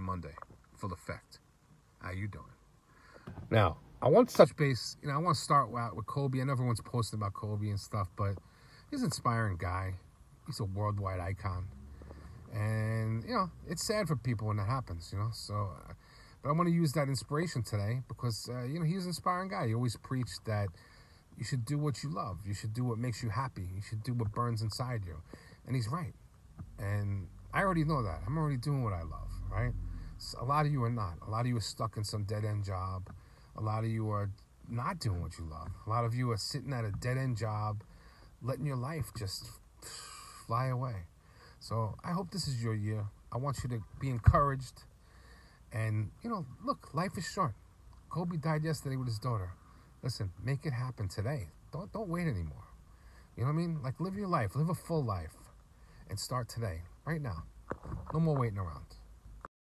Monday, full effect. How you doing? Now, I want to Touch base. You know, I want to start out with Kobe. I know everyone's posting about Kobe and stuff, but he's an inspiring guy. He's a worldwide icon, and you know, it's sad for people when that happens. You know, so. Uh, but I want to use that inspiration today because uh, you know he's an inspiring guy. He always preached that you should do what you love. You should do what makes you happy. You should do what burns inside you, and he's right. And I already know that. I'm already doing what I love, right? A lot of you are not. A lot of you are stuck in some dead end job. A lot of you are not doing what you love. A lot of you are sitting at a dead end job, letting your life just fly away. So I hope this is your year. I want you to be encouraged. And, you know, look, life is short. Kobe died yesterday with his daughter. Listen, make it happen today. Don't don't wait anymore. You know what I mean? Like live your life, live a full life and start today, right now. No more waiting around.